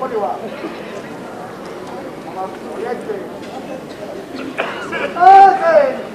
Côte d'Ivoire. Okay.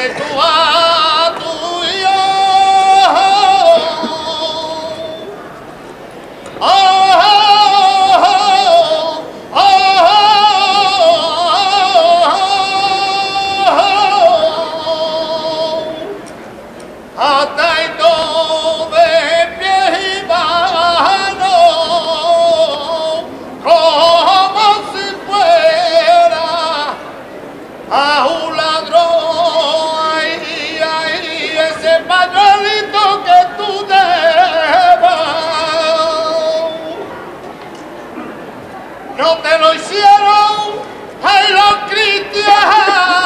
哎，走啊！no te lo hicieron, Jairo Cristian.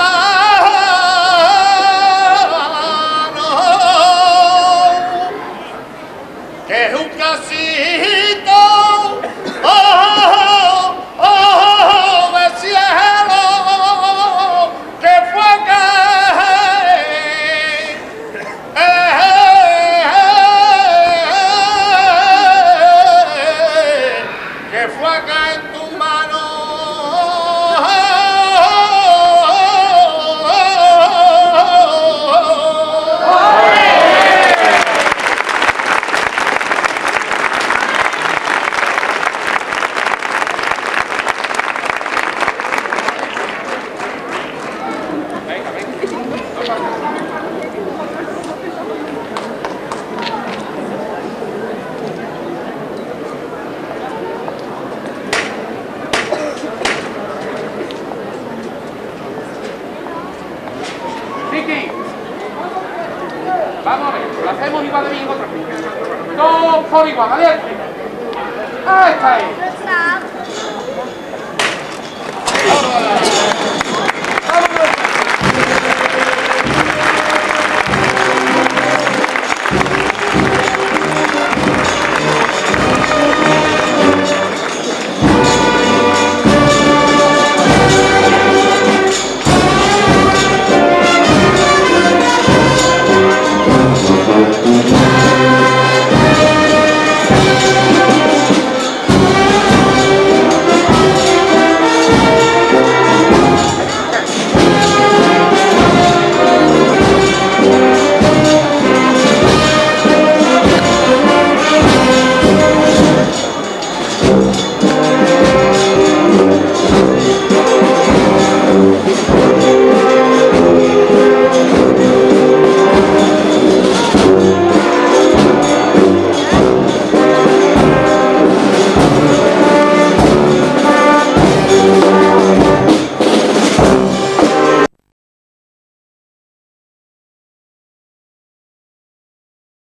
Vamos a ver, lo hacemos igual de bien otra vez. Dos por igual, adelante. Ahí está ahí.